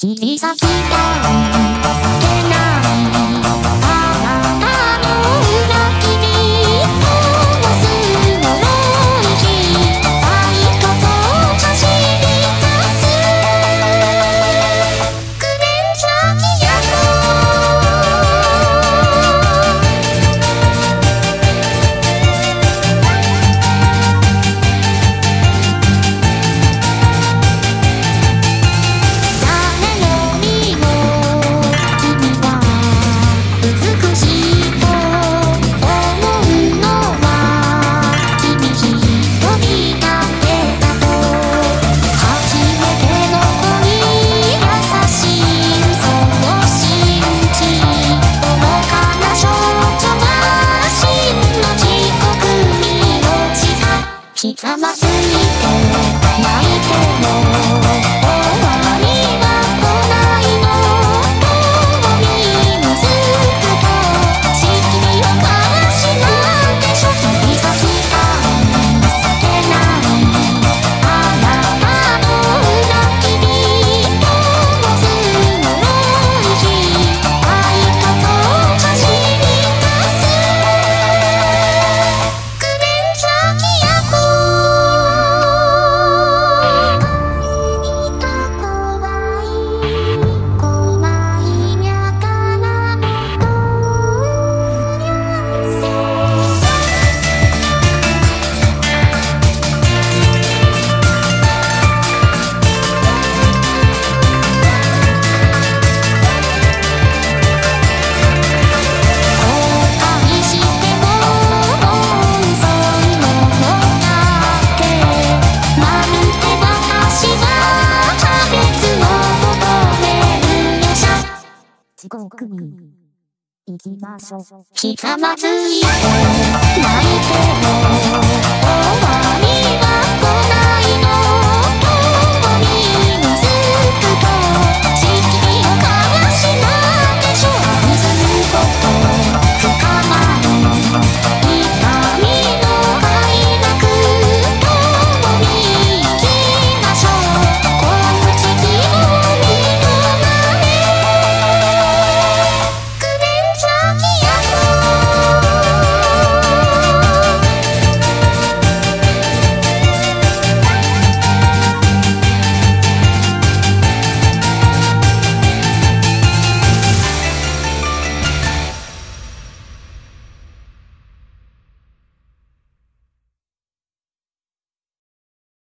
指先がひまずいて泣いても飛行機行きましょう。ひざまずいて